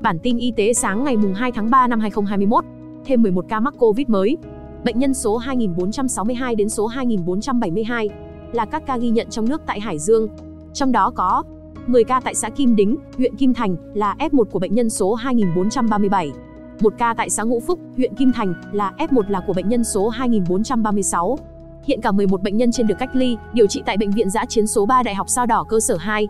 Bản tin y tế sáng ngày 2 tháng 3 năm 2021. Thêm 11 ca mắc Covid mới. Bệnh nhân số 2462 đến số 2472 là các ca ghi nhận trong nước tại Hải Dương. Trong đó có 10 ca tại xã Kim Đính, huyện Kim Thành là F1 của bệnh nhân số 2437. Một ca tại xã Ngũ Phúc, huyện Kim Thành là F1 là của bệnh nhân số 2436. Hiện cả 11 bệnh nhân trên được cách ly, điều trị tại bệnh viện giã chiến số 3 Đại học Sao Đỏ cơ sở 2,